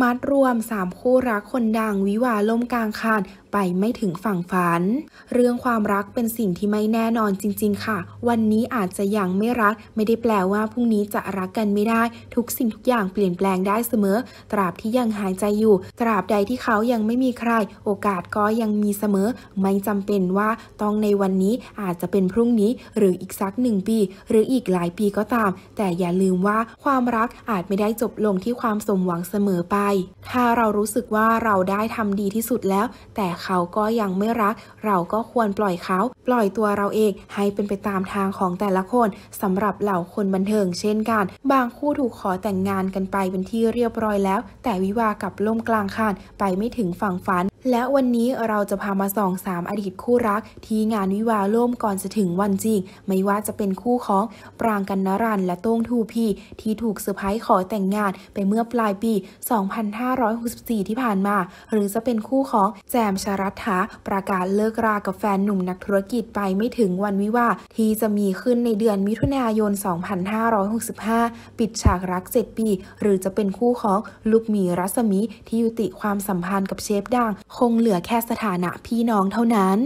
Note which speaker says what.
Speaker 1: มัดรวม 3 คู่รักคนดังวิวาล่มกลางคานไปไม่ถึงฝั่งฝัน เรื่องความรักเป็นสิ่งที่ไม่แน่นอนจริง ๆ ค่ะ วันนี้อาจจะยังไม่รัก ไม่ได้แปลว่าพรุ่งนี้จะรักกันไม่ได้ ทุกสิ่งทุกอย่างเปลี่ยนแปลงได้เสมอ ตราบที่ยังหายใจอยู่ ตราบใดที่เขายังไม่มีใคร โอกาสก็ยังมีเสมอ ไม่จำเป็นว่าต้องในวันนี้อาจจะเป็นพรุ่งนี้ หรืออีกสักหนึ่งปี หรืออีกหลายปีก็ตาม แต่อย่าลืมว่าความรักอาจไม่ได้จบลงที่ความสมหวังเสมอไป ถ้าเรารู้สึกว่าเราได้ทำดีที่สุดแล้ว แต่เขาก็ยังไม่รัก เราก็ควรปล่อยเขา ปล่อยตัวเราเองให้เป็นไปตามทางของแต่ละคนสำหรับเหล่าคนบันเทิงเช่นกัน บางคู่ถูกขอแต่งงานกันไปเป็นที่เรียบร้อยแล้ว แต่วิวากับล่มกลางคานไปไม่ถึงฝั่งฝันและวันนี้เราจะพามาส่องสามอดีตคู่รัก ที่งานวิวาล่มก่อนจะถึงวันจริง ไม่ว่าจะเป็นคู่ของปรางกันนรันและโต้งทูพีที่ถูกเซอร์ไพรส์ขอแต่งงานไปเมื่อปลายปี 2564 ที่ผ่านมา หรือจะเป็นคู่ของแจมชรัฐาประกาศเลิกรากับแฟนหนุ่มนักธุรกิจไปไม่ถึงวันวิวาที่จะมีขึ้นในเดือนมิถุนายน 2565 ปิดฉากรัก 7 ปี หรือจะเป็นคู่ของลูกหมีรัศมีที่ยุติความสัมพันธ์กับเชฟดังคงเหลือแค่สถานะพี่น้องเท่านั้น